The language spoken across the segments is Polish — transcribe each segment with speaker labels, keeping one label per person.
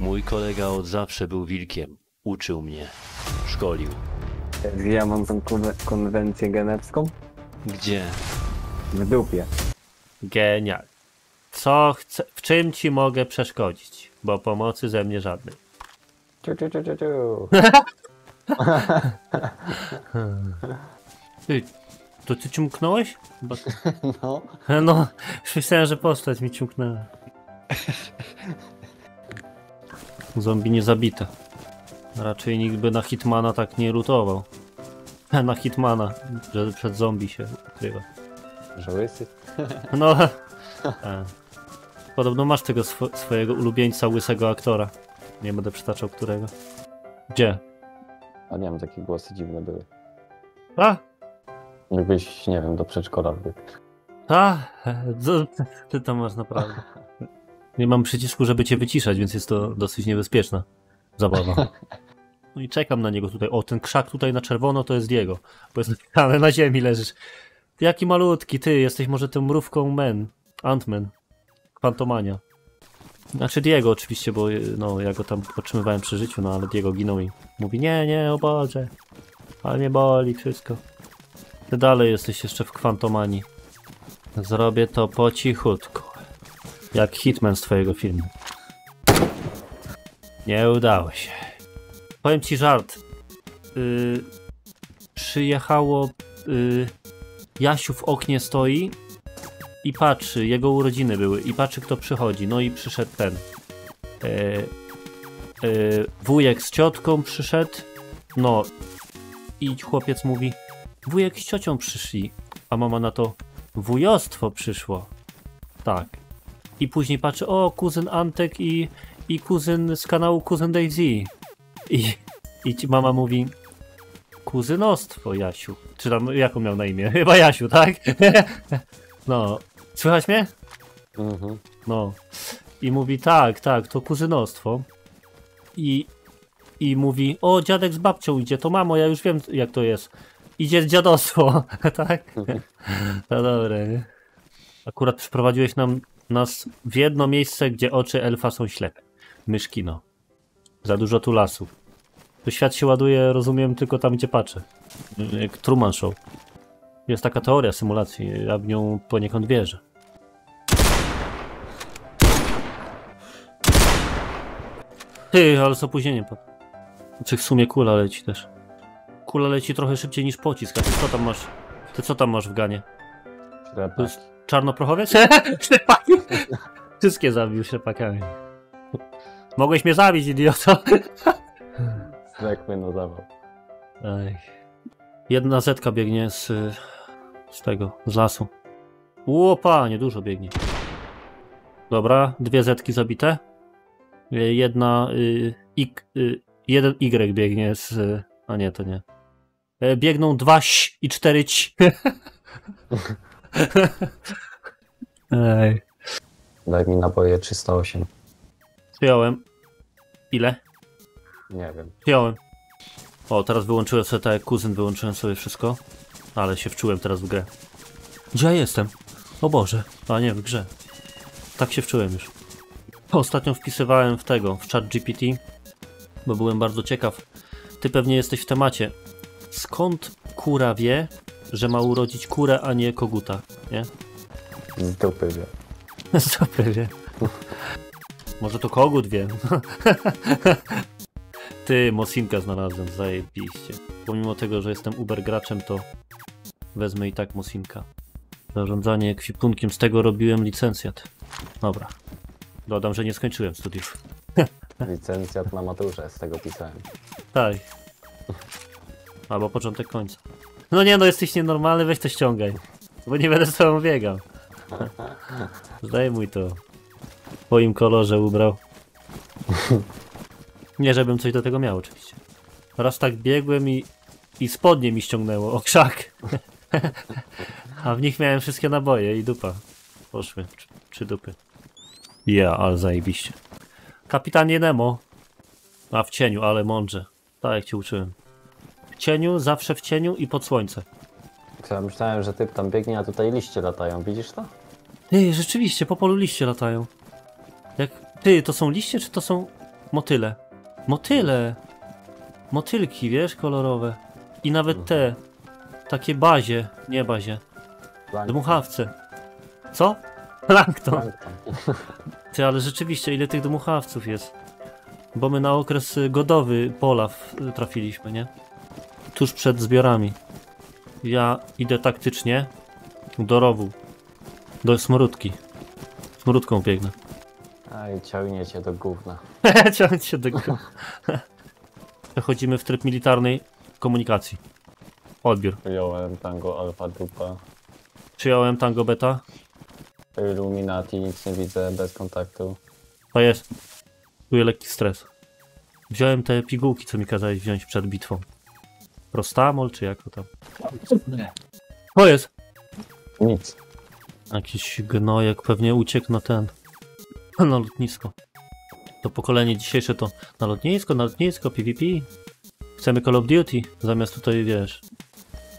Speaker 1: Mój kolega od zawsze był wilkiem. Uczył mnie. Szkolił.
Speaker 2: Ja mam tą konwe- konwencję genewską
Speaker 1: Gdzie?
Speaker 2: w dupie.
Speaker 3: Genial. Co chcę, w czym ci mogę przeszkodzić? Bo pomocy ze mnie żadnej.
Speaker 2: Ciu, ciu, ciu, ciu, ciu.
Speaker 3: Ty, to ty ciumknąłeś? Bo...
Speaker 2: No.
Speaker 3: No, myślałem, że postać mi ciumknęła. Zombie nie zabite. Raczej nikt by na Hitmana tak nie lutował. Na Hitmana, że przed zombie się ukrywa.
Speaker 2: Że łysy.
Speaker 3: No, a. podobno masz tego swo swojego ulubieńca, łysego aktora. Nie będę przytaczał którego. Gdzie?
Speaker 2: A nie wiem, takie głosy dziwne były.
Speaker 3: A,
Speaker 2: Jakbyś, nie wiem, do przedszkola wbiegł.
Speaker 3: a, ty tam masz naprawdę. Nie mam przycisku, żeby cię wyciszać, więc jest to dosyć niebezpieczna zabawa. No i czekam na niego tutaj. O, ten krzak tutaj na czerwono to jest Diego. Bo jest napisane na ziemi leżysz. Ty jaki malutki, ty jesteś może tą mrówką Men. Ant-Man. Kwantomania. Znaczy Diego oczywiście, bo no, ja go tam otrzymywałem przy życiu, no ale Diego ginął i mówi nie, nie, o Boże. Ale mnie boli wszystko. Ty dalej jesteś jeszcze w kwantomanii. Zrobię to po cichutku. Jak Hitman z twojego filmu. Nie udało się. Powiem ci żart. Yy, przyjechało. Yy, Jasiu w oknie stoi i patrzy. Jego urodziny były. I patrzy, kto przychodzi. No i przyszedł ten. Yy, yy, wujek z ciotką przyszedł. No. I chłopiec mówi: Wujek z ciocią przyszli. A mama na to: Wujostwo przyszło. Tak. I później patrzy: O, kuzyn Antek i, i kuzyn z kanału Kuzyn Daisy. I, i ci mama mówi: Kuzynostwo, Jasiu. Czy tam, jaką miał na imię? Chyba Jasiu, tak? No. Słychać mnie?
Speaker 2: Mhm.
Speaker 3: No. I mówi, tak, tak, to kuzynostwo. I, I mówi, o, dziadek z babcią idzie, to mamo, ja już wiem, jak to jest. Idzie dziadostwo, tak? No dobre, nie? Akurat przyprowadziłeś nam, nas w jedno miejsce, gdzie oczy elfa są ślepe. Myszkino. Za dużo tu lasu. To świat się ładuje, rozumiem, tylko tam, gdzie patrzę. Jak Truman Show. Jest taka teoria symulacji, ja w nią poniekąd wierzę. Ty, ale z opóźnieniem. Czy w sumie kula leci też. Kula leci trochę szybciej niż pocisk, a ty co tam masz? Ty co tam masz w ganie? To
Speaker 2: Ślepak.
Speaker 3: jest czarnoprochowiec? Ślepaki? Wszystkie zabił ślepakami. Mogłeś mnie zabić, idioto.
Speaker 2: Jak mnie nadawał.
Speaker 3: Ej. Jedna zetka biegnie z, z tego, z lasu. Łopa, nie dużo biegnie. Dobra, dwie zetki zabite. Y, Jedna, y, ik, y, jeden Y biegnie z, y, a nie, to nie. E, Biegną dwa ś i cztery ć. Ej.
Speaker 2: Daj mi naboje 308.
Speaker 3: Przyjąłem. Ile?
Speaker 2: Nie wiem.
Speaker 3: Przyjąłem. O, teraz wyłączyłem sobie tak jak kuzyn, wyłączyłem sobie wszystko. Ale się wczułem teraz w grę. Gdzie ja jestem? O Boże. A nie, w grze. Tak się wczułem już. Ostatnio wpisywałem w tego, w chat GPT, bo byłem bardzo ciekaw. Ty pewnie jesteś w temacie. Skąd kura wie, że ma urodzić kurę, a nie koguta? Nie?
Speaker 2: Z dupy wie.
Speaker 3: Co wie? Może to kogut wie. Ty, Mosinka znalazłem, zajebiście. Pomimo tego, że jestem Uber graczem, to wezmę i tak Mosinka. Zarządzanie ekwipunkiem, z tego robiłem licencjat. Dobra. Dodam, że nie skończyłem studiów.
Speaker 2: Licencjat na maturze, z tego pisałem.
Speaker 3: Tak. Albo początek końca. No nie no, jesteś nienormalny, weź to ściągaj. Bo nie będę z tobą biegał. Zdejmuj to. W twoim kolorze ubrał. Nie, żebym coś do tego miał oczywiście. Raz tak biegłem i, i spodnie mi ściągnęło, o krzak. A w nich miałem wszystkie naboje i dupa. Poszły, trzy, trzy dupy. Ja, ale zajebiście. Kapitanie Nemo. A w cieniu, ale mądrze. Tak jak cię uczyłem. W cieniu, zawsze w cieniu i pod słońce.
Speaker 2: Ja myślałem, że typ tam biegnie, a tutaj liście latają. Widzisz to?
Speaker 3: Ty, rzeczywiście, po polu liście latają. Jak... Ty, to są liście, czy to są... Motyle. Motyle! Motylki, wiesz, kolorowe. I nawet te. Takie bazie. Nie bazie.
Speaker 2: Plankton.
Speaker 3: Dmuchawce. Co? Plankton.
Speaker 2: Plankton.
Speaker 3: Ty, ale rzeczywiście, ile tych dmuchawców jest? Bo my na okres godowy pola trafiliśmy, nie? Tuż przed zbiorami. Ja idę taktycznie do rowu. Do smrodki. Smrodką biegnę.
Speaker 2: Aj, ciągnie cię do gówna.
Speaker 3: Ciągnąć się do góry. Przechodzimy w tryb militarnej komunikacji. Odbiór.
Speaker 2: Wyjąłem tango alfa dupa.
Speaker 3: Przyjąłem tango beta.
Speaker 2: Illuminati, nic nie widzę, bez kontaktu.
Speaker 3: To jest. Czuję lekki stres. Wziąłem te pigułki, co mi kazałeś wziąć przed bitwą. Prostamol, czy jak to tam? To jest.
Speaker 2: Nic.
Speaker 3: Jakiś gnojek pewnie uciekł na ten. Na lotnisko. To pokolenie dzisiejsze to na lotnisko, na lotnisko, PvP. Chcemy Call of Duty, zamiast tutaj, wiesz,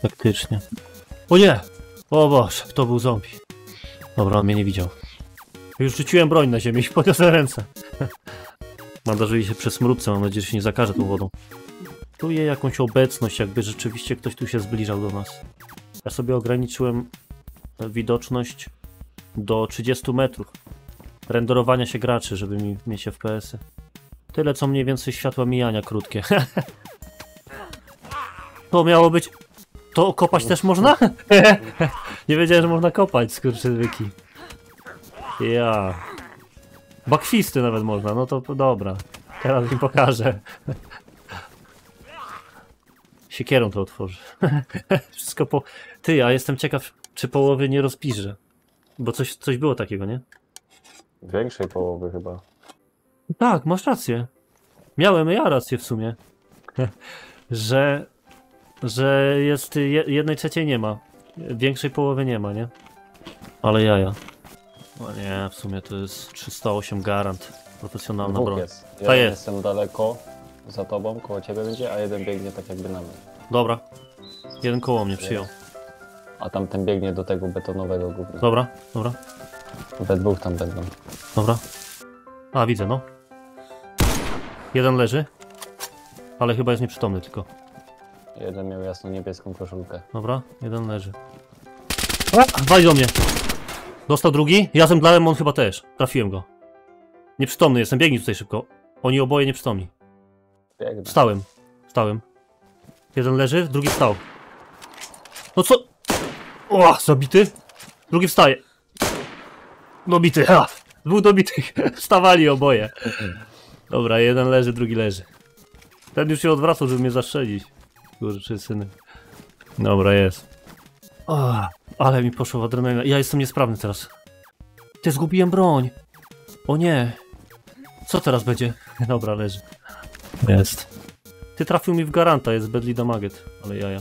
Speaker 3: taktycznie. O nie! O Boże, kto był zombie? Dobra, on mnie nie widział. Już rzuciłem broń na ziemię i podniosłem ręce. Bandażuje się przez mrówce, mam nadzieję, że się nie zakaże tą wodą. Czuję jakąś obecność, jakby rzeczywiście ktoś tu się zbliżał do nas. Ja sobie ograniczyłem widoczność do 30 metrów. Renderowania się graczy, żeby mi mieć FPS-y. Tyle co mniej więcej światła mijania krótkie. to miało być. To kopać też można? Nie wiedziałem, że można kopać, skurczywyki. Ja. Bakwisty nawet można, no to dobra. Teraz mi pokażę. Siekierą to otworzy. Wszystko po... Ty, a jestem ciekaw, czy połowy nie rozpiszę. Bo coś, coś było takiego, nie?
Speaker 2: Większej połowy chyba.
Speaker 3: Tak, masz rację. Miałem ja rację w sumie. że, że jest je, jednej trzeciej nie ma. Większej połowy nie ma, nie? Ale jaja. No nie, w sumie to jest 308 garant. Profesjonalna
Speaker 2: Dwóch
Speaker 3: broń.
Speaker 2: jest. Ja
Speaker 3: jest.
Speaker 2: jestem daleko za tobą, koło ciebie będzie, a jeden biegnie tak jakby na mnie.
Speaker 3: Dobra. Jeden koło mnie przyjął.
Speaker 2: A tamten biegnie do tego betonowego gówna.
Speaker 3: Dobra, dobra,
Speaker 2: We dwóch tam będą.
Speaker 3: dobra. A, widzę, no. Jeden leży. Ale chyba jest nieprzytomny tylko.
Speaker 2: Jeden miał jasno niebieską koszulkę.
Speaker 3: Dobra, jeden leży. Wali do mnie. Dostał drugi. Ja zemdlałem, on chyba też. Trafiłem go. Nieprzytomny jestem, biegnij tutaj szybko. Oni oboje nieprzytomni.
Speaker 2: Biegnę.
Speaker 3: Wstałem. Wstałem. Jeden leży, drugi wstał. No co? O, zabity. Drugi wstaje. Dobity, ha! Dwóch dobitych. Wstawali oboje. Dobra, jeden leży, drugi leży. Ten już się odwracał, żeby mnie zastrzelić. Kurczę, syny. Dobra, jest. O, ale mi poszło w adrenalinę. Ja jestem niesprawny teraz. Ty, zgubiłem broń. O nie. Co teraz będzie? Dobra, leży. Jest. Ty trafił mi w garanta, jest Bedly Damaget, ale jaja.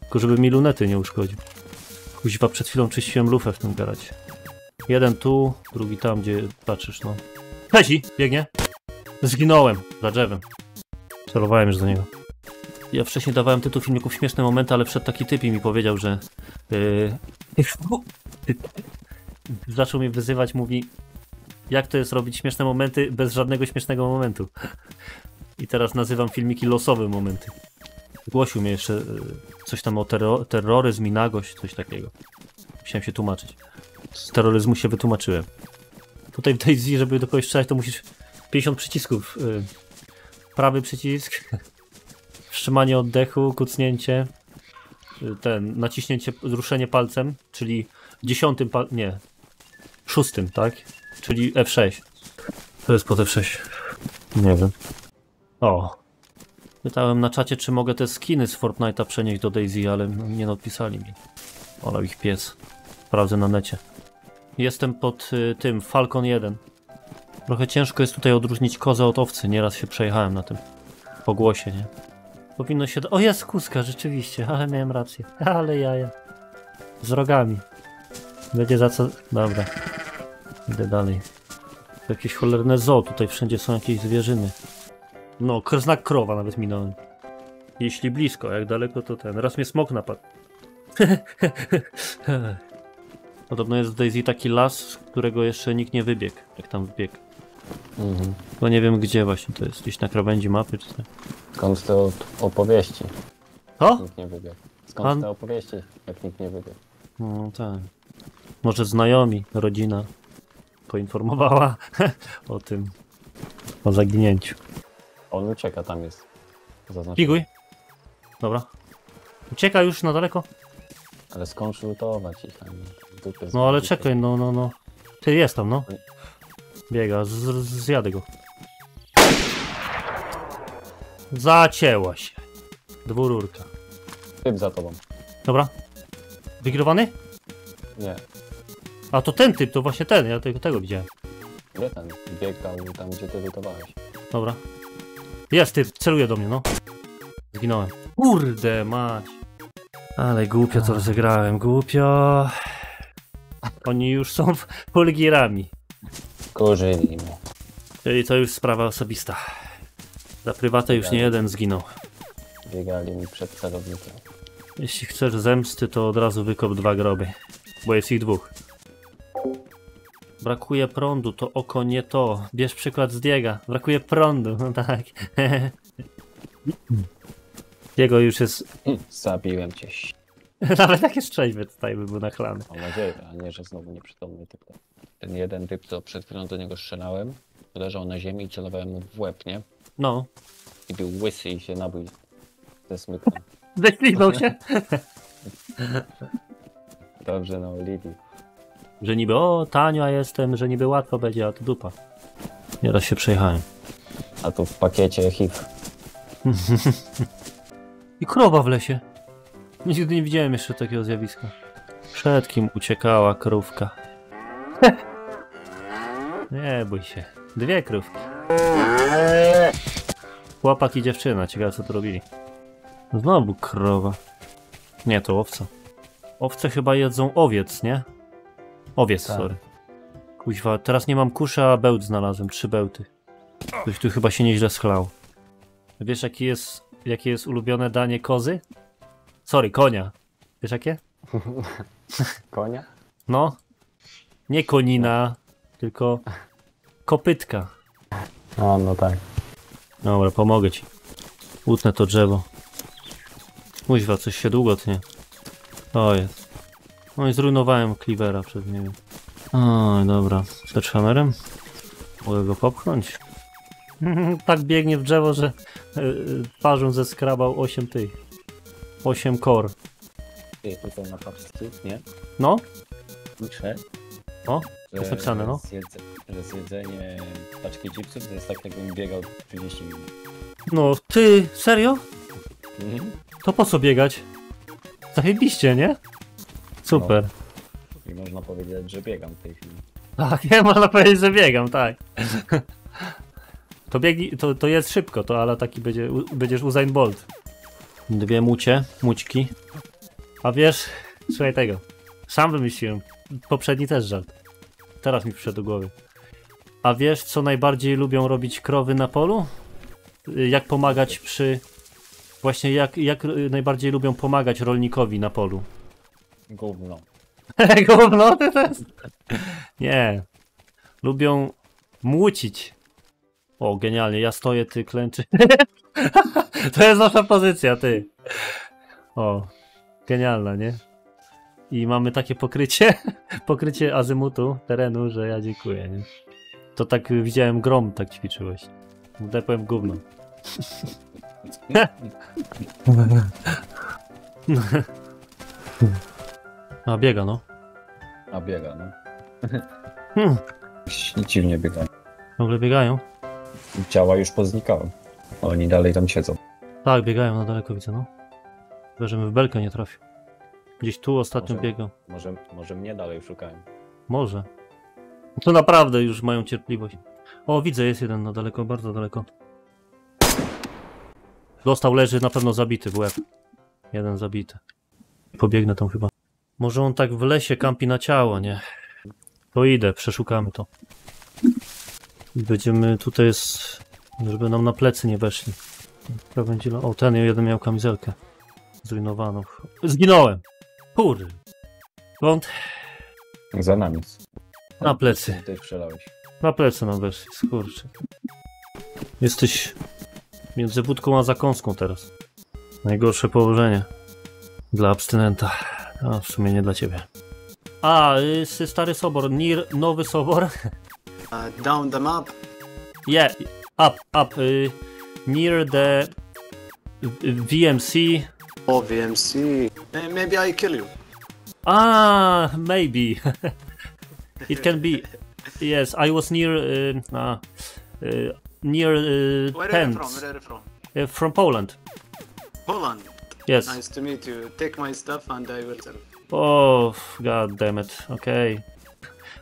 Speaker 3: Tylko żeby mi lunety nie uszkodził. Kuźwa, przed chwilą czyściłem lufę w tym garacie. Jeden tu, drugi tam, gdzie patrzysz, no. Hezi! Biegnie. Zginąłem za drzewem. Celowałem już do niego. Ja wcześniej dawałem tytuł filmików Śmieszne Momenty, ale wszedł taki typ i mi powiedział, że... Yy, zaczął mnie wyzywać, mówi... Jak to jest robić śmieszne momenty bez żadnego śmiesznego momentu? I teraz nazywam filmiki losowe momenty. Głosił mnie jeszcze y, coś tam o terro terroryzm i nagość, coś takiego. Musiałem się tłumaczyć. Z terroryzmu się wytłumaczyłem. Tutaj w Daisy, żeby do kogoś strzelać, to musisz 50 przycisków. Y, prawy przycisk, wstrzymanie oddechu, kucnięcie, y, ten, naciśnięcie, ruszenie palcem, czyli dziesiątym pal... nie, szóstym, tak? Czyli F6. To jest pod F6. Nie wiem. O. Pytałem na czacie, czy mogę te skiny z Fortnite'a przenieść do Daisy, ale nie odpisali mi. Olał ich pies. Sprawdzę na necie. Jestem pod y, tym, Falcon 1. Trochę ciężko jest tutaj odróżnić kozę od owcy. Nieraz się przejechałem na tym. Po głosie, nie? Powinno się... O, jest kuska, rzeczywiście, ale miałem rację. Ale jaja. Z rogami. Będzie za co... Dobra. Idę dalej. Jakieś cholerne zoo, tutaj wszędzie są jakieś zwierzyny. No, znak krowa nawet minąłem. Jeśli blisko, jak daleko to ten. Raz mnie smok napadł. Podobno jest w Daisy taki las, z którego jeszcze nikt nie wybiegł, jak tam wbiegł.
Speaker 2: Mhm.
Speaker 3: Bo nie wiem gdzie właśnie to jest. Gdzieś na krawędzi mapy czy coś.
Speaker 2: Skąd te op- opowieści?
Speaker 3: O!
Speaker 2: Nikt nie wybiegł. Skąd
Speaker 3: Pan-
Speaker 2: te opowieści, jak nikt nie wybiegł?
Speaker 3: No tak. Może znajomi, rodzina poinformowała o tym, o zaginięciu.
Speaker 2: On ucieka, tam jest. Zaznaczony.
Speaker 3: Piguj. Dobra. Ucieka już na daleko?
Speaker 2: Ale skąd lutować ich tam? Dupy
Speaker 3: No ale czekaj, no, no, no. Ty jest tam, no. Biega, z, z, zjadę go. Zacięła się. Dwururka.
Speaker 2: Typ za tobą.
Speaker 3: Dobra. Wygrywany?
Speaker 2: Nie,
Speaker 3: A to ten typ, to właśnie ten, ja tego, tego widziałem.
Speaker 2: nie ten. Biegał tam, gdzie ty lutowałeś.
Speaker 3: Dobra. Jest typ, celuje do mnie, no. Zginąłem. Kurde mać. Ale głupio to rozegrałem, głupio. Oni już są polgierami.
Speaker 2: Kurzyli mnie.
Speaker 3: Czyli to już sprawa osobista. Za prywatę już nie jeden zginął.
Speaker 2: Biegali mi przed celownikiem.
Speaker 3: Jeśli chcesz zemsty, to od razu wykop dwa groby. Bo jest ich dwóch. Brakuje prądu, to oko nie to. Bierz przykład z Diega. Brakuje prądu, no tak. Jego już jest.
Speaker 2: Zabiłem cię.
Speaker 3: Nawet taki trzeźwy tutaj by był nachlany.
Speaker 2: Mam nadzieję, a nie, że znowu nieprzytomny typ. Ten jeden typ, co przed chwilą do niego strzelałem, leżał na ziemi i celowałem mu w łeb, nie?
Speaker 3: No.
Speaker 2: I był łysy i się nabił ze smyka.
Speaker 3: Ześliznął się.
Speaker 2: Dobrze, no, Lidii.
Speaker 3: Że niby o, tanio jestem, że niby łatwo będzie, a to dupa. Nieraz się przejechałem.
Speaker 2: A tu w pakiecie HIV.
Speaker 3: I krowa w lesie. Nigdy nie widziałem jeszcze takiego zjawiska. Przed kim uciekała krówka? nie bój się. Dwie krówki. Chłopak i dziewczyna. Ciekawe co to robili. Znowu krowa. Nie, to owca. Owce chyba jedzą owiec, nie? Owiec,
Speaker 2: Tak.
Speaker 3: sorry. Kuźwa, teraz nie mam kusza, a bełt znalazłem. Trzy bełty. Ktoś tu chyba się nieźle schlał. Wiesz, jaki jest, jakie jest ulubione danie kozy? Sorry, konia. Wiesz jakie?
Speaker 2: Konia?
Speaker 3: No. Nie konina, tylko kopytka.
Speaker 2: A, no tak.
Speaker 3: Dobra, pomogę ci. Utnę to drzewo. Muźwa, coś się długo tnie. O jest. No i zrujnowałem Cleavera przed nim. Oj, dobra. Sledgehammerem? Mogę go popchnąć? tak biegnie w drzewo, że yy, parzą zeskrabał 8 tych. 8 kor.
Speaker 2: Ty, tutaj na paczce, nie?
Speaker 3: No,
Speaker 2: Pisze,
Speaker 3: O,
Speaker 2: że
Speaker 3: jest napisane, no.
Speaker 2: Zjedze, że zjedzenie paczki chipsów to jest tak, jakbym biegał 30 minut.
Speaker 3: no, ty, serio?
Speaker 2: Mhm.
Speaker 3: To po co biegać? Zajebiście, nie? Super.
Speaker 2: I można powiedzieć, że biegam w tej chwili.
Speaker 3: Tak, nie można powiedzieć, że biegam, tak. To biegnij, to, to jest szybko, to ale taki będzie, u, będziesz Usain Bolt. Dwie mucie, mućki. A wiesz, słuchaj tego. Sam wymyśliłem. Poprzedni też żart. Teraz mi przyszedł do głowy. A wiesz, co najbardziej lubią robić krowy na polu? Y, Jak pomagać przy... Właśnie jak, jak najbardziej lubią pomagać rolnikowi na polu?
Speaker 2: Gówno.
Speaker 3: Gówno ty też? Nie. Lubią młócić. O, genialnie. Ja stoję, ty klęczy. to jest nasza pozycja, ty. O, genialna, nie? I mamy takie pokrycie, pokrycie azymutu terenu, że ja dziękuję, nie? To tak widziałem grom tak ćwiczyłeś. Depłem gówno. A biega, no.
Speaker 2: A biega, no.
Speaker 3: Hmm.
Speaker 2: Dziwnie biega.
Speaker 3: Ciągle biegają.
Speaker 2: Ciała już poznikały. Oni dalej tam siedzą.
Speaker 3: Tak, biegają na daleko, widzę, no. Chyba, żebym w belkę nie trafił. Gdzieś tu ostatnio
Speaker 2: Może-
Speaker 3: biegał.
Speaker 2: Może, może mnie dalej szukają.
Speaker 3: Może. To naprawdę już mają cierpliwość. O, widzę, jest jeden na daleko, bardzo daleko. Dostał, leży na pewno zabity w łeb. Jeden zabity. Pobiegnę tam chyba. Może on tak w lesie kampi na ciało, nie? To idę, przeszukamy to. I będziemy, tutaj jest, żeby nam na plecy nie weszli. Krawędzi lo- O, ten jeden miał kamizelkę. Zrujnowaną. Zginąłem! Kur... Skąd?
Speaker 2: Za nami.
Speaker 3: Na plecy.
Speaker 2: Ty strzelałeś.
Speaker 3: Na plecy nam weszli, skurczy. Jesteś między wódką a zakąską teraz. Najgorsze położenie. Dla abstynenta. A w sumie nie dla ciebie. A, y, stary sobor, Nir, nowy sobor.
Speaker 4: Uh, down the map.
Speaker 3: Yeah, up, up. Y, near the y, VMC.
Speaker 4: Oh, VMC. Maybe I kill you.
Speaker 3: Ah, maybe. it can be. Yes, I was near. Uh, uh, uh, near uh,
Speaker 4: Where are you from? Where are you from?
Speaker 3: Uh, from Poland.
Speaker 4: Poland.
Speaker 3: Yes.
Speaker 4: Nice to meet you. Take my stuff and I will tell.
Speaker 3: Oh, god damn it. Okay.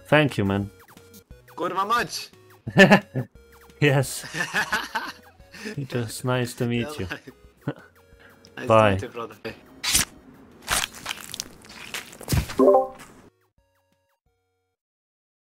Speaker 3: Thank you, man.
Speaker 4: Kurwa mać!
Speaker 3: Yes. It was nice to meet you.
Speaker 4: nice
Speaker 3: Bye.
Speaker 4: to meet you, brother.